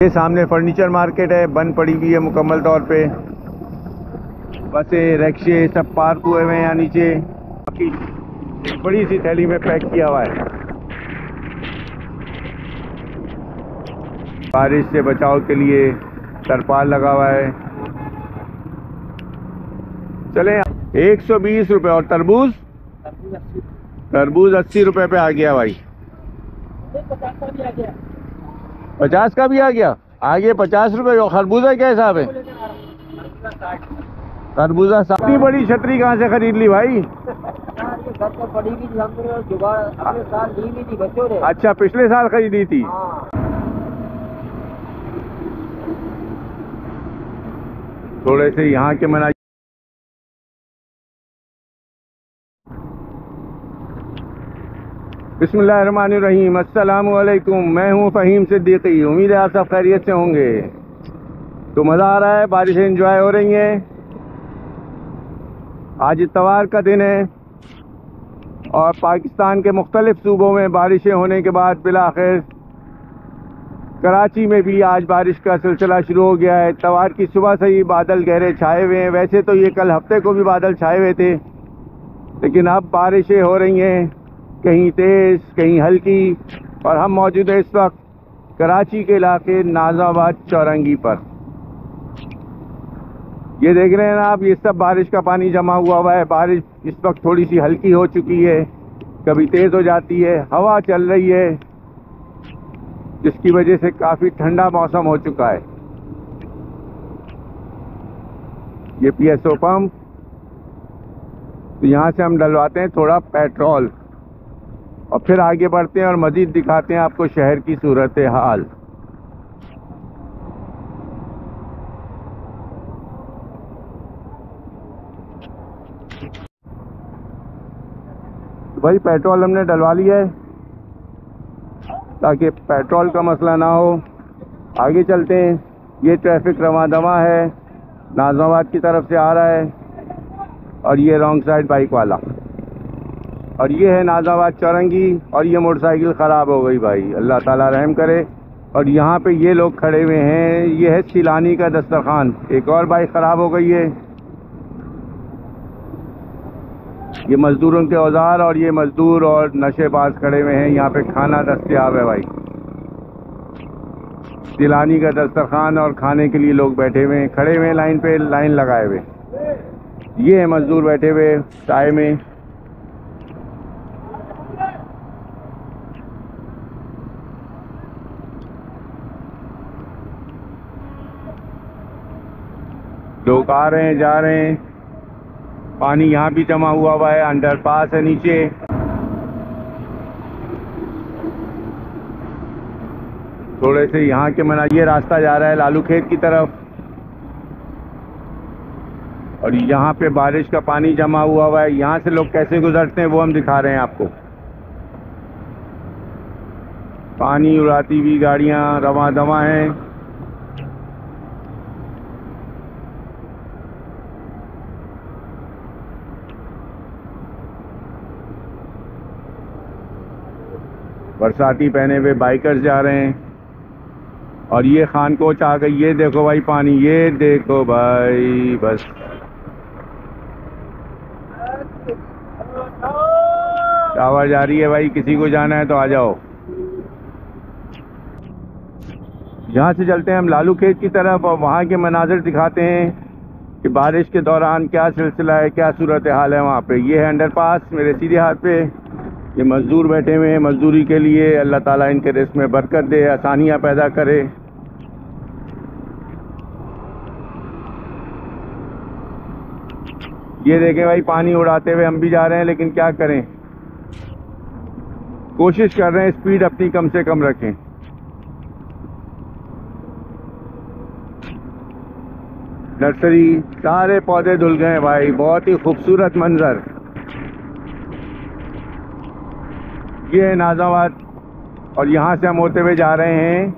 ये सामने furniture market है, बंद पड़ी हुई है मुकम्मल तौर पे। बसें, रिक्शे सब पार्क हुए हैं यहाँ नीचे। बड़ी सी थैली में पैक किया हुआ है। बारिश से बचाव के लिए तरपाल लगा हुआ है। चले, एक सौ बीस रुपये और तरबूज? तरबूज अस्सी रुपए पे आ गया भाई। पचास का भी आ गया। आगे पचास रुपए खरबूजा क्या हिसाब है? खरबूजा इतनी बड़ी छतरी कहाँ से खरीद ली भाई? अच्छा पिछले साल खरीदी थी। थोड़े से यहाँ के मना अस्सलाम वालेकुम मैं हूँ फ़हीम सिद्दीकी। उम्मीद है आप सब खैरियत से होंगे। तो मज़ा आ रहा है? बारिशें एंजॉय हो रही हैं? आज इतवार का दिन है और पाकिस्तान के मुख्तलिफ़ सूबों में बारिशें होने के बाद बिलाखिर कराची में भी आज बारिश का सिलसिला शुरू हो गया है। इतवार की सुबह से ही बादल गहरे छाए हुए हैं। वैसे तो ये कल हफ़्ते को भी बादल छाए हुए थे, लेकिन अब बारिशें हो रही हैं। कहीं तेज़, कहीं हल्की, और हम मौजूद हैं इस वक्त कराची के इलाके नाजाबाद चौरंगी पर। ये देख रहे हैं ना आप, ये सब बारिश का पानी जमा हुआ हुआ है। बारिश इस वक्त थोड़ी सी हल्की हो चुकी है, कभी तेज़ हो जाती है, हवा चल रही है, जिसकी वजह से काफ़ी ठंडा मौसम हो चुका है। ये पी एस ओ पम्प तो यहाँ से हम डलवाते हैं थोड़ा पेट्रोल। और फिर आगे बढ़ते हैं और मज़ीद दिखाते हैं आपको शहर की सूरत हाल। भाई, पेट्रोल हमने डलवा लिया है, ताकि पेट्रोल का मसला ना हो। आगे चलते हैं। ये ट्रैफ़िक रवा दवा है, नाजमाबाद की तरफ़ से आ रहा है, और ये रॉन्ग साइड बाइक वाला। और ये है नाजाबाद चौरंगी और ये मोटरसाइकिल ख़राब हो गई भाई। अल्लाह ताला रहम करे। और यहाँ पे ये लोग खड़े हुए हैं। ये है सिलानी का दस्तरखान। एक और बाइक ख़राब हो गई है। ये मज़दूरों के औज़ार और ये मज़दूर और नशेबाज खड़े हुए हैं। यहाँ पे खाना दस्तियाब है भाई। सिलानी का दस्तरखान और खाने के लिए लोग बैठे हुए हैं। खड़े हुए हैं लाइन पे, लाइन लगाए हुए। ये है मज़दूर बैठे हुए, चाय में। लोग आ रहे हैं जा रहे हैं। पानी यहाँ भी जमा हुआ हुआ है अंडर पास है नीचे। थोड़े से यहाँ के मना ये रास्ता जा रहा है लालू खेत की तरफ़। और यहाँ पे बारिश का पानी जमा हुआ हुआ है। यहाँ से लोग कैसे गुजरते हैं वो हम दिखा रहे हैं आपको। पानी उड़ाती हुई गाड़ियाँ रवा दवा हैं। बरसाती पहने हुए बाइकर्स जा रहे हैं। और ये खान कोच आ गई, ये देखो भाई पानी, ये देखो भाई, बस। आवाज़ आ रही है भाई, किसी को जाना है तो आ जाओ। यहाँ से चलते हैं हम लालू खेत की तरफ़ और वहाँ के मनाजर दिखाते हैं कि बारिश के दौरान क्या सिलसिला है, क्या सूरत हाल है वहाँ पे। ये है अंडरपास मेरे सीधे हाथ पे। ये मज़दूर बैठे हुए हैं, मज़दूरी के लिए अल्लाह ताला इनके रिस्क में बरकत दे, आसानियाँ पैदा करे। ये देखें भाई, पानी उड़ाते हुए हम भी जा रहे हैं, लेकिन क्या करें? कोशिश कर रहे हैं, स्पीड अपनी कम से कम रखें। नर्सरी, सारे पौधे धुल गए भाई, बहुत ही खूबसूरत मंजर। ये है नाजाबाद और यहाँ से हम होते हुए जा रहे हैं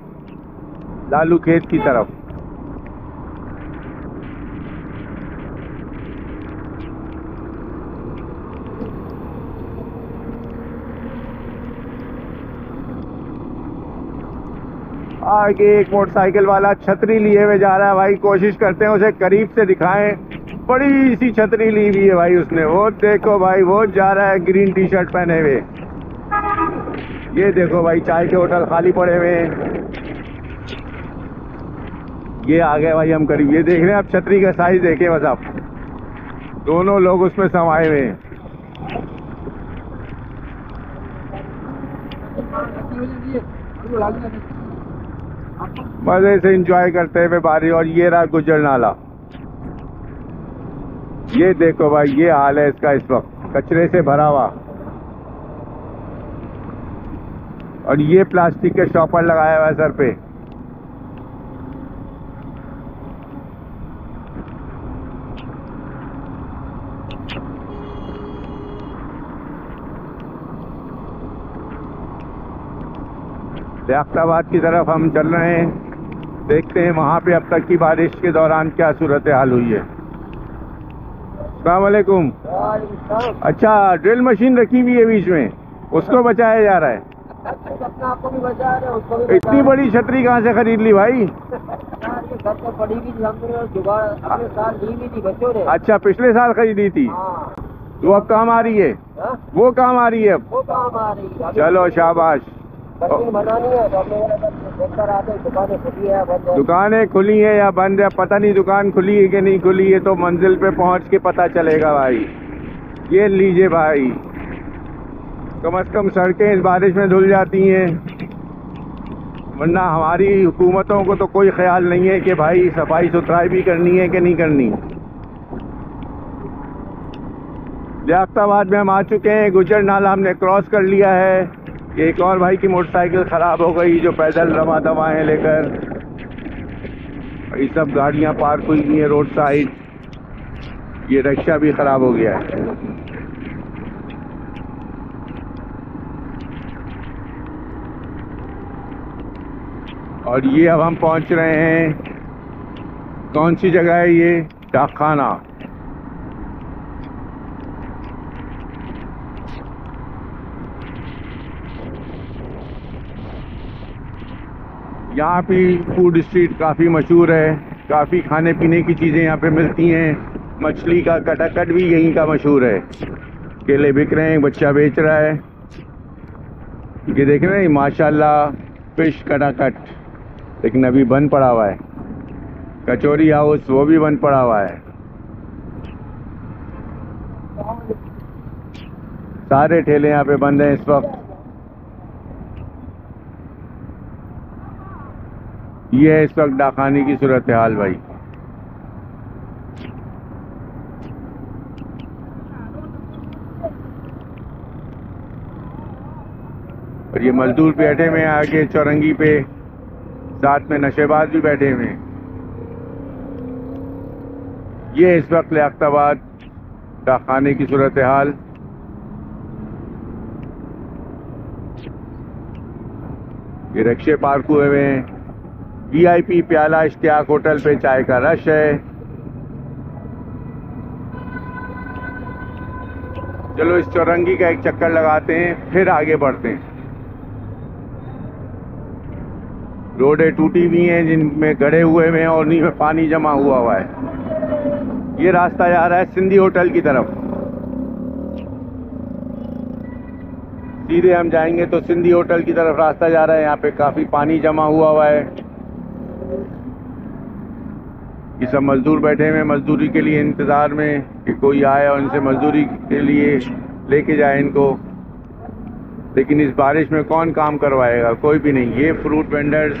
लालू खेत की तरफ़। आगे एक मोटरसाइकिल वाला छतरी लिए हुए जा रहा है भाई। कोशिश करते हैं उसे करीब से दिखाएँ। बड़ी सी छतरी ली हुई है भाई उसने। वो देखो भाई, वो जा रहा है ग्रीन टी शर्ट पहने हुए। ये देखो भाई, चाय के होटल खाली पड़े हुए हैं। ये आ गए भाई हम करीब। ये देख रहे हैं आप, छतरी का साइज़ देखे बस आप। दोनों लोग उसमें समाये हुए हैं। मज़े से इंजॉय करते हुए बारी, और ये रहा गुजर नाला। ये देखो भाई, ये हाल है इसका इस वक्त। कचरे से भरा हुआ। और ये प्लास्टिक के शॉपर लगाया हुआ है सर पे। लियाकताबाद की तरफ़ हम चल रहे हैं। देखते हैं वहाँ पे अब तक की बारिश के दौरान क्या सूरत हाल हुई है। अलैक्म वालेकुम। अच्छा ड्रिल मशीन रखी हुई है बीच में। उसको बचाया जा रहा है। इतनी बड़ी छतरी कहाँ से खरीद ली भाई? अच्छा पिछले साल खरीदी थी। हाँ। वो अब काम आ रही है? हाँ? वो काम आ रही है अब? वो काम आ रही है। चलो शाबाश। है तो दुकानें खुली हैं या बंद है? पता नहीं दुकान खुली है कि नहीं खुली है तो मंजिल पे पहुँच के पता चलेगा भाई। ये लीजिए भाई। कम अज कम सड़कें इस बारिश में धुल जाती हैं। वरना हमारी हुकूमतों को तो कोई ख्याल नहीं है कि भाई सफ़ाई सुथराई भी करनी है कि नहीं करनी। लियाकताबाद में हम आ चुके हैं, गुजर नाला हमने क्रॉस कर लिया है। एक और भाई की मोटरसाइकिल ख़राब हो गई जो पैदल रवा दवाएँ लेकर। ये सब गाड़ियाँ पार्क हुई हैं रोड साइड। ये रिक्शा भी ख़राब हो गया है। और ये अब हम पहुँच रहे हैं। कौन सी जगह है ये? डाकखाना। यहाँ की फ़ूड स्ट्रीट काफ़ी मशहूर है। काफ़ी खाने पीने की चीज़ें यहाँ पे मिलती हैं। मछली का कटाकट भी यहीं का मशहूर है। केले बिक रहे हैं बच्चा बेच रहा है। ये देख रहे हैं, माशाल्लाह, फ़िश कटाकट। लेकिन अभी बंद पड़ा हुआ है। कचौरी हाउस, वो भी बंद पड़ा हुआ है। सारे ठेले यहाँ पे बंद हैं इस वक्त। ये है इस वक्त डाखानी की सूरत हाल भाई। और ये मजदूर बैठे में आगे चौरंगी पे। साथ में नशेबाज भी बैठे हुए हैं। ये इस वक्त लियाकताबाद डाखाने की सूरत हाल। ये रिक्शे पार्क हुए हुए हैं। वीआईपी प्याला इश्तियाक होटल पे चाय का रश है। चलो इस चौरंगी का एक चक्कर लगाते हैं, फिर आगे बढ़ते हैं। रोडें टूटी हुई हैं, जिनमें गड़े हुए हैं और उन्हीं में पानी जमा हुआ हुआ है। ये रास्ता जा रहा है सिंधी होटल की तरफ़। सीधे हम जाएँगे तो सिंधी होटल की तरफ़ रास्ता जा रहा है। यहाँ पे काफ़ी पानी जमा हुआ हुआ है। ये सब मजदूर बैठे हुए मजदूरी के लिए इंतज़ार में कि कोई आए और इनसे मजदूरी के लिए लेके जाए इनको। लेकिन इस बारिश में कौन काम करवाएगा? कोई भी नहीं। ये फ्रूट वेंडर्स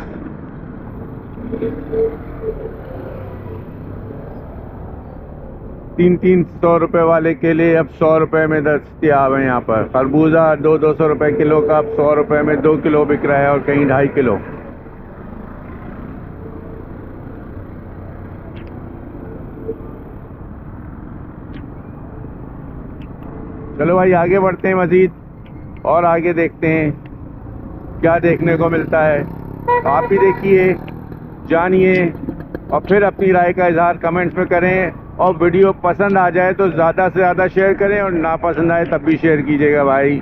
तीन तीन सौ रुपए वाले केले अब सौ रुपए में दस्तियाब है यहाँ पर। खरबूजा दो दो सौ रुपए किलो का अब सौ रुपए में दो किलो बिक रहा है और कहीं ढाई किलो। चलो भाई, आगे बढ़ते हैं मजीद। और आगे देखते हैं क्या देखने को मिलता है। आप भी देखिए, जानिए और फिर अपनी राय का इजहार कमेंट्स में करें और वीडियो पसंद आ जाए तो ज़्यादा से ज़्यादा शेयर करें और ना पसंद आए तब भी शेयर कीजिएगा भाई।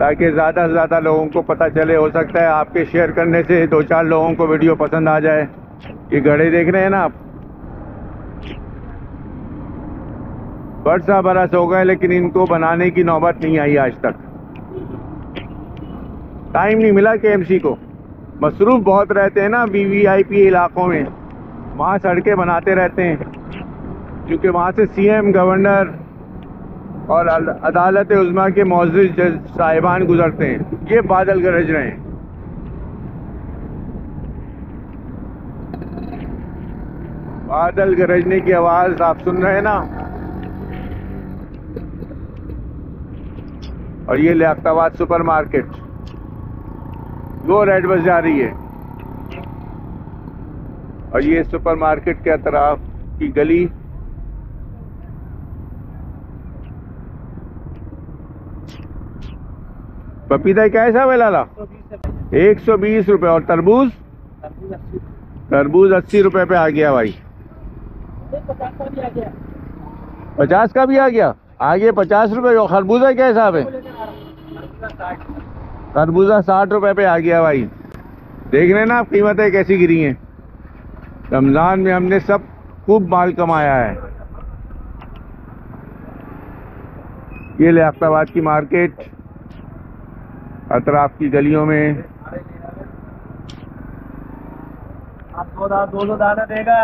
ताकि ज़्यादा से ज़्यादा लोगों को पता चले, हो सकता है आपके शेयर करने से दो चार लोगों को वीडियो पसंद आ जाए। ये घड़े देख रहे हैं ना आप? बरसा बरस हो गए, लेकिन इनको बनाने की नौबत नहीं आई आज तक। टाइम नहीं मिला के को। मसरूफ बहुत रहते हैं ना वी वी आई पी इलाकों में। वहाँ सड़कें बनाते रहते हैं। क्योंकि वहाँ से सीएम गवर्नर और अदालत उज़मा के मोजिज साहिबान गुजरते हैं। ये बादल गरज रहे हैं। बादल गरजने की आवाज़ आप सुन रहे हैं ना? और ये लियाताबाद सुपर मार्केट वो रेड बस जा रही है। और ये सुपर मार्केट के अतराफ की गली। पपीता क्या है लाला? एक सौ बीस रुपए और तरबूज? तरबूज अस्सी रुपए पे आ गया भाई। पचास का भी आ गया? आगे पचास रुपए और खरबूजा क्या हिसाब है? खरबूजा साठ रुपए पे आ गया भाई। देख रहे ना आप कीमतें कैसी गिरी हैं। रमज़ान में हमने सब खूब माल कमाया है। ये लियाताबाद की मार्केट, अतराफ की गलियों में। दो दो दाना देगा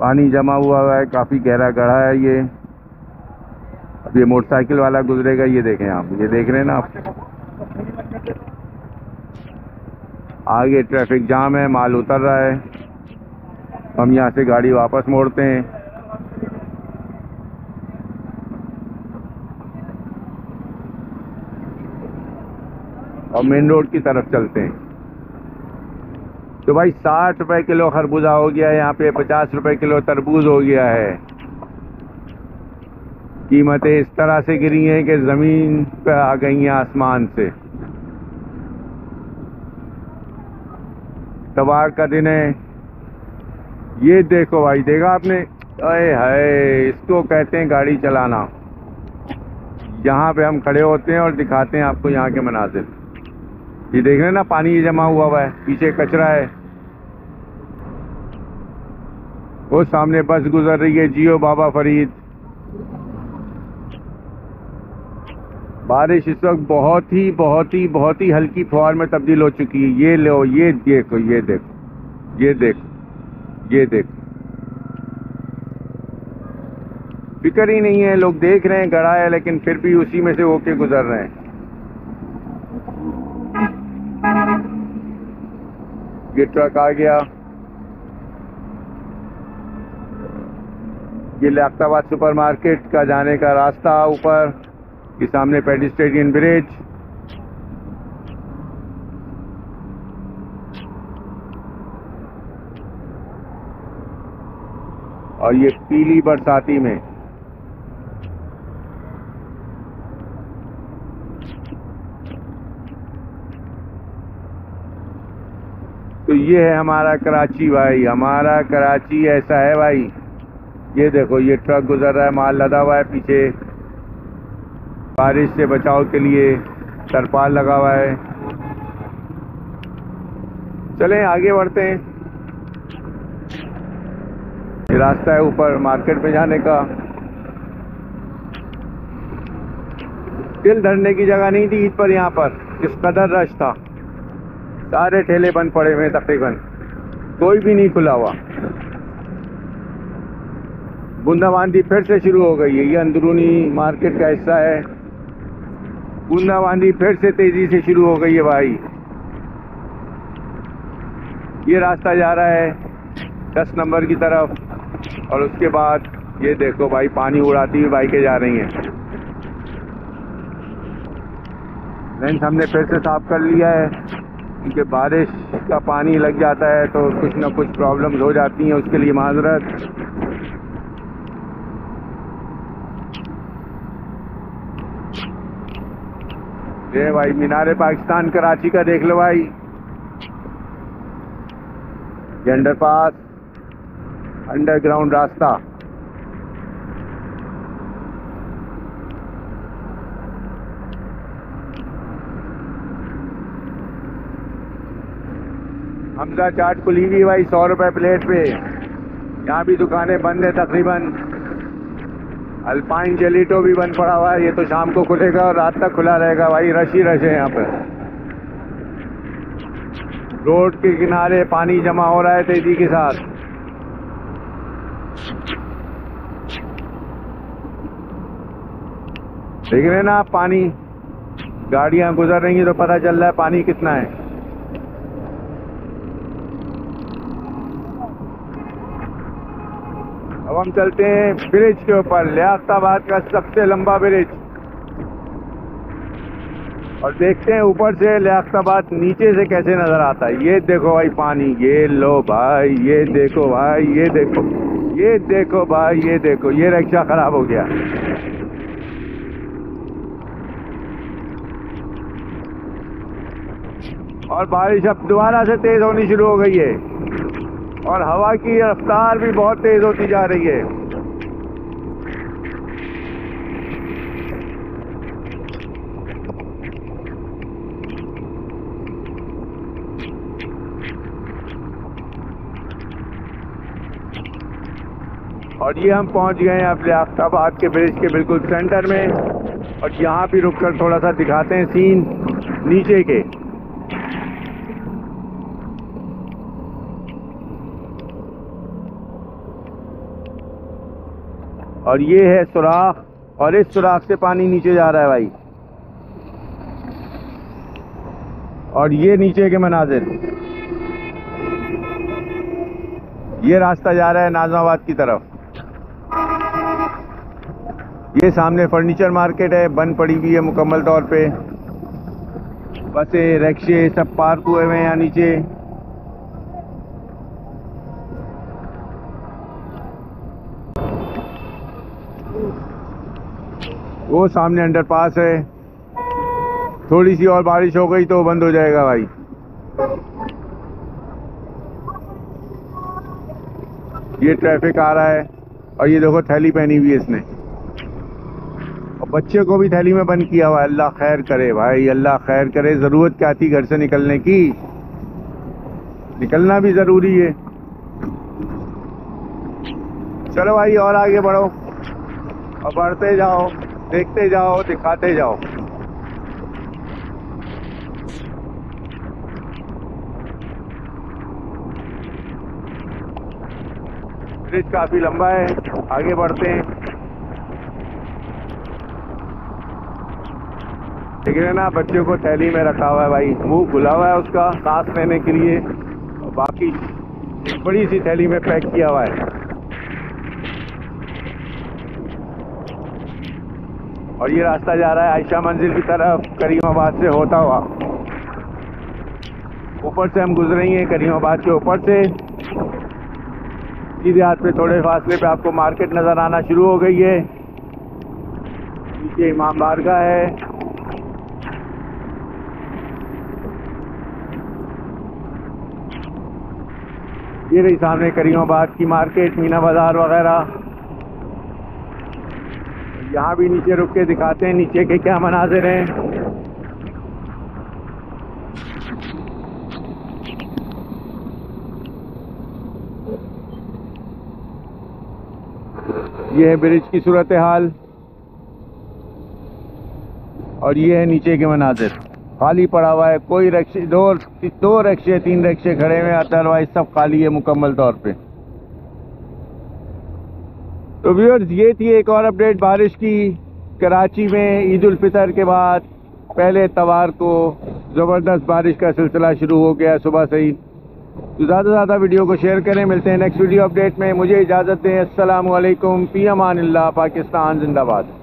पानी जमा हुआ हुआ है, काफ़ी गहरा गढ़ा है ये। अब ये मोटरसाइकिल वाला गुजरेगा, ये देखें आप, ये देख रहे हैं ना आप। आगे ट्रैफ़िक जाम है, माल उतर रहा है। हम यहाँ से गाड़ी वापस मोड़ते हैं। और मेन रोड की तरफ़ चलते हैं। तो भाई साठ रुपए किलो खरबूजा हो गया है यहाँ पे पचास रुपए किलो तरबूज हो गया है। कीमतें इस तरह से गिरी हैं कि ज़मीन पे आ गई हैं आसमान से। तबार का दिन है। ये देखो भाई, देखा आपने? अरे है इसको कहते हैं गाड़ी चलाना। यहाँ पे हम खड़े होते हैं और दिखाते हैं आपको यहाँ के मनाजिर। ये देख रहे हैं ना, पानी जमा हुआ हुआ है, पीछे कचरा है। वो सामने बस गुजर रही है, जियो बाबा फरीद। बारिश इस वक्त बहुत ही बहुत ही बहुत ही हल्की फुहार में तब्दील हो चुकी है। ये लो, ये देखो ये देखो ये देखो ये देखो। फ़िक्र ही नहीं है, लोग देख रहे हैं गड़ा है, लेकिन फिर भी उसी में से होके गुजर रहे हैं। ये ट्रक आ गया। ये लियाताबाद सुपर मार्केट का जाने का रास्ता ऊपर, ये सामने पेडिस्ट्रेनियन ब्रिज। और ये पीली बरसाती में। तो ये है हमारा कराची भाई, हमारा कराची ऐसा है भाई। ये देखो, ये ट्रक गुजर रहा है, माल लदा हुआ है पीछे। बारिश से बचाव के लिए तरपाल लगा हुआ है। चलें, आगे बढ़ते हैं। ये रास्ता है ऊपर, मार्केट में जाने का। दिल धरने की जगह नहीं थी ईद पर, यहाँ पर। इस कदर रश था। सारे ठेले बंद पड़े हुए तकरीबन। कोई भी नहीं खुला हुआ। बूंदाबांदी फिर से शुरू हो गई है। ये अंदरूनी मार्केट का हिस्सा है। बूंदाबांदी फिर से तेज़ी से शुरू हो गई है भाई। ये रास्ता जा रहा है दस नंबर की तरफ़ और उसके बाद ये देखो भाई, पानी उड़ाती हुई बाइकें जा रही हैं। लेंस हमने फिर से साफ़ कर लिया है। क्योंकि बारिश का पानी लग जाता है तो कुछ ना कुछ प्रॉब्लम्स हो जाती हैं उसके लिए माजरत। ये भाई, मीनारे पाकिस्तान, कराची का देख लो भाई। अंडर पास अंडरग्राउंड रास्ता। हमजा चाट खुली हुई भाई, सौ रुपए प्लेट पे। यहाँ भी दुकानें बंद है तकरीबन। अल्पाइन जेलिटो भी बंद पड़ा हुआ है, ये तो शाम को खुलेगा और रात तक खुला रहेगा। भाई, रश ही रश है यहाँ पर रोड के किनारे पानी जमा हो रहा है तेज़ी के साथ। देख रहे ना आप पानी? गाड़ियाँ गुजर रही हैं तो पता चल रहा है पानी कितना है। अब हम चलते हैं ब्रिज के ऊपर लियाताबाद का सबसे लंबा ब्रिज। और देखते हैं ऊपर से लियाताबाद नीचे से कैसे नज़र आता है। ये देखो भाई पानी, ये लो भाई, ये देखो भाई, ये देखो ये देखो भाई, ये देखो, ये रिक्शा खराब हो गया। और बारिश अब दोबारा से तेज होनी शुरू हो गई है। और हवा की रफ्तार भी बहुत तेज होती जा रही है। और ये हम पहुँच गए हैं अब लियाताबाद के ब्रिज के बिल्कुल सेंटर में। और यहाँ भी रुककर थोड़ा सा दिखाते हैं सीन नीचे के। और ये है सुराख, और इस सुराख से पानी नीचे जा रहा है भाई। और ये नीचे के मनाजिर। ये रास्ता जा रहा है नाजमाबाद की तरफ़। ये सामने फर्नीचर मार्केट है, बंद पड़ी हुई है मुकम्मल तौर पे। बसें, रिक्शे सब पार्क हुए हुए हैं यहाँ नीचे। वो सामने अंडरपास है। थोड़ी सी और बारिश हो गई तो बंद हो जाएगा भाई। ये ट्रैफ़िक आ रहा है और ये देखो थैली पहनी हुई है इसने। और बच्चे को भी थैली में बंद किया हुआ अल्लाह खैर करे भाई, अल्लाह खैर करे। ज़रूरत क्या थी घर से निकलने की? निकलना भी ज़रूरी है। चलो भाई और आगे बढ़ो। और बढ़ते जाओ। देखते जाओ, दिखाते जाओ। ब्रिज काफ़ी लंबा है, आगे बढ़ते हैं। देख रहे ना, बच्चों को थैली में रखा हुआ है भाई। मुँह खुला हुआ है उसका, सांस लेने के लिए। बाकी बड़ी सी थैली में पैक किया हुआ है। और ये रास्ता जा रहा है आयशा मंजिल की तरफ़, करीमाबाद से होता हुआ। ऊपर से हम गुजरेंगे करीमाबाद के ऊपर से। सीधे हाथ पे, थोड़े फासले पे आपको मार्केट नज़र आना शुरू हो गई है। नीचे इमाम बारगाह है। ये रही सामने करीमाबाद की मार्केट, मीना बाज़ार वगैरह। यहाँ भी नीचे रुक के दिखाते हैं, नीचे के क्या मनाजिर हैं। ये है ब्रिज की सूरत हाल। और ये है नीचे के मनाजिर। खाली पड़ा हुआ है, कोई रिक्शे, दो दो रिक्शे, तीन रिक्शे खड़े हुए अदरवाइज़ सब खाली है मुकम्मल तौर पे। तो व्यूअर्स ये थी एक और अपडेट बारिश की, कराची में ईद फितर के बाद पहले तवार को ज़बरदस्त बारिश का सिलसिला शुरू हो गया सुबह से ही। तो ज़्यादा से ज़्यादा वीडियो को शेयर करें, मिलते हैं नेक्स्ट वीडियो अपडेट में। मुझे इजाज़त दें वालेकुम पी अमान पाकिस्तान, जिंदाबाद।